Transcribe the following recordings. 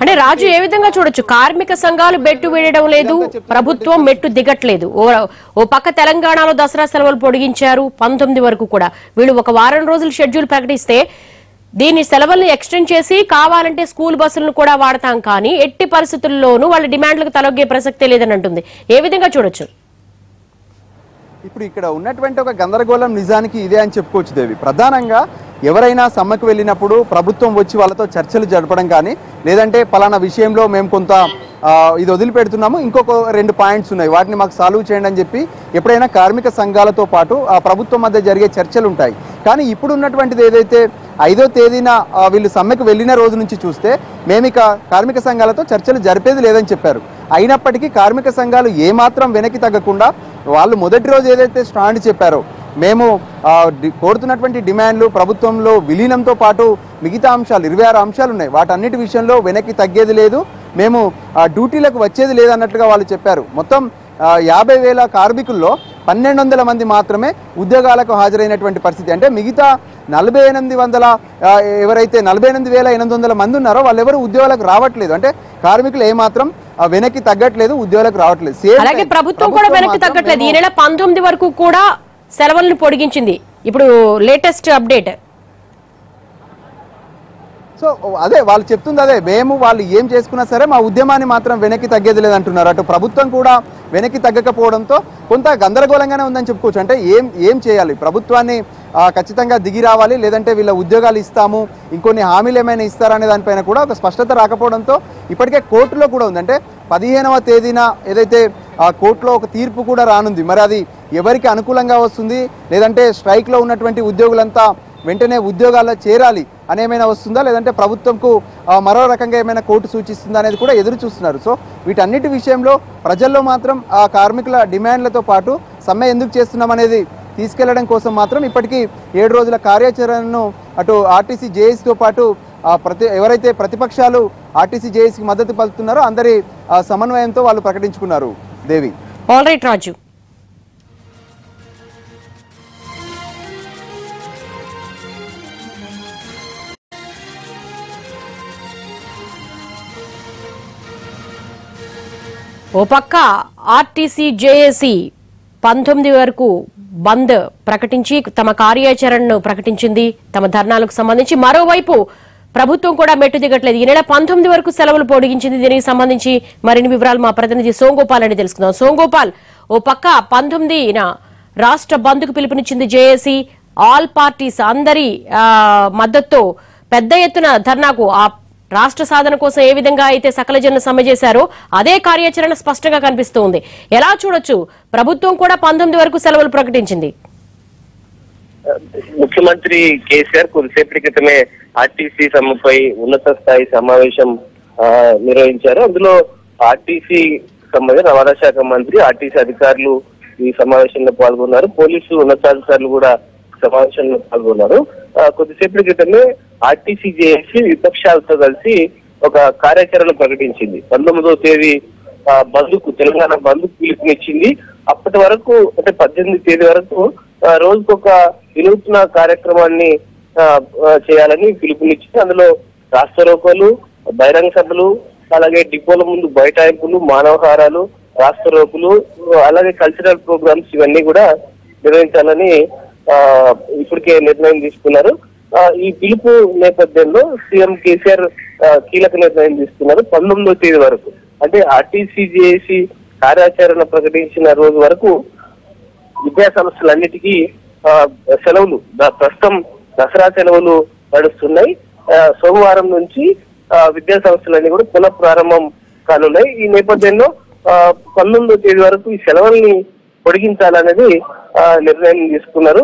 అంటే రాజు ఏ విధంగా చూడొచ్చు? కార్మిక సంఘాలు బెట్టు వేయడం లేదు ప్రభుత్వం మెట్టు దిగట్లేదు. ఓ ఓ పక్క తెలంగాణలో దసరా సెలవులు పొడిగించారు పంతొమ్మిది వరకు కూడా. వీళ్ళు ఒక వారం రోజులు షెడ్యూల్ ప్రకటిస్తే దీని సెలవుల్ని ఎక్స్టెండ్ చేసి కావాలంటే స్కూల్ బస్సులను కూడా వాడతాం కానీ ఎట్టి పరిస్థితుల్లోనూ వాళ్ళ డిమాండ్లకు తలొగ్గే ప్రసక్తే లేదని అంటుంది. ఏ విధంగా చూడొచ్చు? ఇప్పుడు ఇక్కడ ఉన్నటువంటి ఒక గందరగోళం నిజానికి ఇదే అని చెప్పుకోవచ్చు దేవి. ప్రధానంగా ఎవరైనా సమ్మెకు వెళ్ళినప్పుడు ప్రభుత్వం వచ్చి వాళ్ళతో చర్చలు జరపడం కానీ లేదంటే పలానా విషయంలో మేము కొంత ఇది వదిలిపెడుతున్నాము ఇంకొక రెండు పాయింట్స్ ఉన్నాయి. వాటిని మాకు సాల్వ్ చేయండి అని చెప్పి ఎప్పుడైనా కార్మిక సంఘాలతో పాటు ఆ ప్రభుత్వం మధ్య జరిగే చర్చలు ఉంటాయి. కానీ ఇప్పుడు ఉన్నటువంటిది ఏదైతే ఐదో తేదీన వీళ్ళు సమ్మెకు వెళ్ళిన రోజు నుంచి చూస్తే మేమిక కార్మిక సంఘాలతో చర్చలు జరిపేది లేదని చెప్పారు. అయినప్పటికీ కార్మిక సంఘాలు ఏమాత్రం వెనక్కి తగ్గకుండా వాళ్ళు మొదటి రోజు ఏదైతే స్టాండ్ చెప్పారో మేము కోరుతున్నటువంటి డిమాండ్లు ప్రభుత్వంలో విలీనంతో పాటు మిగతా అంశాలు ఇరవై ఆరు అంశాలు ఉన్నాయి. వాటన్నిటి విషయంలో వెనక్కి తగ్గేది లేదు. మేము డ్యూటీలకు వచ్చేది లేదన్నట్లుగా వాళ్ళు చెప్పారు. మొత్తం యాభై వేల కార్మికుల్లో పన్నెండు వందల మంది మాత్రమే ఉద్యోగాలకు హాజరైనటువంటి పరిస్థితి. అంటే మిగతా నలభై ఎనిమిది వందల ఎవరైతే నలభై ఎనిమిది వేల ఎనిమిది వందల మంది ఉన్నారో వాళ్ళెవరు ఉద్యోగాలకు రావట్లేదు. అంటే కార్మికులు ఏమాత్రం వెనక్కి తగ్గట్లేదు ఉద్యోగాలకు రావట్లేదు. అలాగే ప్రభుత్వం కూడా వెనక్కి తగ్గట్లేదు. ఈ నెల పంతొమ్మిది వరకు కూడా సెలవులను పొడిగించింది. ఇప్పుడు లేటెస్ట్ అప్డేట్. సో అదే వాళ్ళు చెప్తుంది అదే మేము వాళ్ళు ఏం చేసుకున్నా సరే మా ఉద్యమాన్ని మాత్రం వెనక్కి తగ్గేది లేదంటున్నారు. అటు ప్రభుత్వం కూడా వెనక్కి తగ్గకపోవడంతో కొంత గందరగోళంగానే ఉందని చెప్పుకోవచ్చు. అంటే ఏం ఏం చేయాలి? ప్రభుత్వాన్ని ఖచ్చితంగా దిగి రావాలి లేదంటే వీళ్ళ ఉద్యోగాలు ఇస్తాము ఇంకొన్ని హామీలు ఏమైనా ఇస్తారా అనే దానిపైన కూడా ఒక స్పష్టత రాకపోవడంతో ఇప్పటికే కోర్టులో కూడా ఉంది. అంటే పదిహేనవ తేదీన ఏదైతే కోర్టులో ఒక తీర్పు కూడా రానుంది. మరి అది ఎవరికి అనుకూలంగా వస్తుంది? లేదంటే స్ట్రైక్లో ఉన్నటువంటి ఉద్యోగులంతా వెంటనే ఉద్యోగాల్లో చేరాలి అని ఏమైనా వస్తుందా? లేదంటే ప్రభుత్వంకు మరో రకంగా ఏమైనా కోర్టు సూచిస్తుందా అనేది కూడా ఎదురు చూస్తున్నారు. సో వీటన్నిటి విషయంలో ప్రజల్లో మాత్రం ఆ కార్మికుల డిమాండ్లతో పాటు సమ్మె ఎందుకు చేస్తున్నాం అనేది తీసుకెళ్ళడం కోసం మాత్రం ఇప్పటికీ ఏడు రోజుల కార్యాచరణను అటు ఆర్టీసీ జేఏసీతో పాటు ప్రతి ఎవరైతే ప్రతిపక్షాలు ఆర్టీసీ జేఏసీకి మద్దతు పలుకుతున్నారో అందరి ఆ, సమన్వయంతో వాళ్ళు ప్రకటించుకున్నారు. దేవి. ఆల్ రైట్ రాజు ఓ పక్క ఆర్టీసీ జేఏసీ పంతొమ్మిది వరకు బంద్ ప్రకటించి తమ కార్యాచరణను ప్రకటించింది. తమ ధర్నాలకు సంబంధించి మరోవైపు ప్రభుత్వం కూడా మెట్టు దిగట్లేదు. ఈ నెల పంతొమ్మిది వరకు సెలవులు పొడిగించింది. దీనికి సంబంధించి మరిన్ని వివరాలు మా ప్రతినిధి సోంగోపాల్ అని తెలుసుకుందాం. సోంగోపాల్ ఓ పక్క పంతొమ్మిదిన రాష్ట్ర బంద్కు పిలుపునిచ్చింది జేఏసీ. ఆల్ పార్టీస్ అందరి మద్దతుతో పెద్ద ఎత్తున ధర్నాకు ఆ రాష్ట్ర సాధన కోసం ఏ విధంగా అయితే సకల జన సమ్మె చేశారో అదే కార్యాచరణ స్పష్టంగా కనిపిస్తోంది. ఎలా చూడొచ్చు? ప్రభుత్వం కూడా పంతొమ్మిది వరకు సెలవులు ప్రకటించింది. ముఖ్యమంత్రి కేసీఆర్ కొద్దిసేపటి క్రితమే ఆర్టీసీ సమ్మెపై ఉన్నత స్థాయి సమావేశం ఆ, నిర్వహించారు. అందులో ఆర్టీసీ సంబంధించిన రవాణా శాఖ మంత్రి ఆర్టీసీ అధికారులు ఈ సమావేశంలో పాల్గొన్నారు. పోలీసు ఉన్నతాధికారులు కూడా సమావేశంలో పాల్గొన్నారు. కొద్దిసేపటి క్రితమే ఆర్టీసీ జేఏసీ విపక్షాలతో కలిసి ఒక కార్యాచరణ ప్రకటించింది. పంతొమ్మిదవ తేదీ ఆ, బంద్కు తెలంగాణ బంద్కు పిలుపునిచ్చింది అప్పటి వరకు అంటే పద్దెనిమిది తేదీ వరకు రోజుకొక వినూత్న కార్యక్రమాన్ని చేయాలని పిలుపునిచ్చింది. అందులో రాష్ట్ర రోకలు బహిరంగ సభలు అలాగే డిపోల ముందు బైఠాయింపులు మానవహారాలు రాష్ట్ర రోకులు అలాగే కల్చరల్ ప్రోగ్రామ్స్ ఇవన్నీ కూడా నిర్వహించాలని ఆ, ఇప్పటికే నిర్ణయం తీసుకున్నారు. ఈ పిలుపు నేపథ్యంలో సీఎం కేసీఆర్ ఆ, కీలక నిర్ణయం తీసుకున్నారు పంతొమ్మిదో తేదీ వరకు. అంటే ఆర్టీసీ జేఏసీ కార్యాచరణ ప్రకటించిన రోజు వరకు విద్యా సంస్థలన్నిటికీ ఆ, సెలవులు ప్రస్తుతం దసరా సెలవులు నడుస్తున్నాయి. ఆ, సోమవారం నుంచి ఆ, విద్యా సంస్థలన్నీ కూడా పునః ప్రారంభం కానున్నాయి. ఈ నేపథ్యంలో ఆ, పంతొమ్మిదో తేదీ వరకు ఈ సెలవుల్ని పొడిగించాలనేది ఆ, నిర్ణయం తీసుకున్నారు.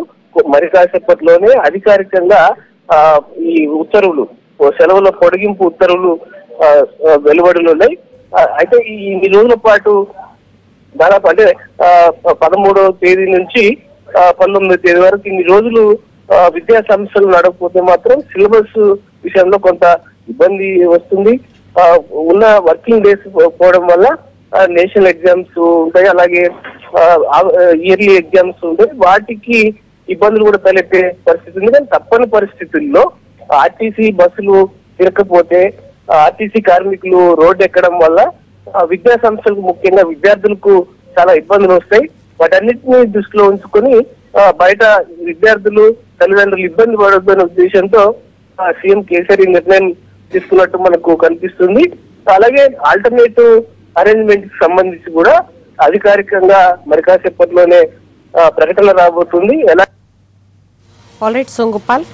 మరి కాసేపట్లోనే అధికారికంగా ఆ, ఈ ఉత్తర్వులు సెలవుల పొడిగింపు ఉత్తర్వులు వెలువడులు ఉన్నాయి. అయితే ఈ ఇన్ని రోజుల పాటు దాదాపు అంటే ఆ, పదమూడవ తేదీ నుంచి పంతొమ్మిదవ తేదీ వరకు ఇన్ని రోజులు ఆ, విద్యా సంస్థలు నడకపోతే మాత్రం సిలబస్ విషయంలో కొంత ఇబ్బంది వస్తుంది. ఆ, ఉన్న వర్కింగ్ డేస్ పోవడం వల్ల నేషనల్ ఎగ్జామ్స్ ఉంటాయి అలాగే ఇయర్లీ ఎగ్జామ్స్ ఉంటాయి. వాటికి ఇబ్బందులు కూడా తలెత్తే పరిస్థితి ఉంది. కానీ తప్పని పరిస్థితుల్లో ఆర్టీసీ బస్సులు తిరగకపోతే ఆర్టీసీ కార్మికులు రోడ్డు ఎక్కడం వల్ల ఆ, విద్యా సంస్థలకు ముఖ్యంగా విద్యార్థులకు చాలా ఇబ్బందులు వస్తాయి. వాటన్నిటిని దృష్టిలో ఉంచుకొని బయట విద్యార్థులు తల్లిదండ్రులు ఇబ్బంది పడొద్దనే ఉద్దేశంతో సీఎం కేసీఆర్ ఈ నిర్ణయం తీసుకున్నట్టు మనకు కనిపిస్తుంది. అలాగే ఆల్టర్నేటివ్ అరేంజ్మెంట్కి సంబంధించి కూడా అధికారికంగా మరి కాసేపట్లోనే ప్రకటన రాబోతుంది. ఎలా ఆల్రైట్ సోంగోపాల్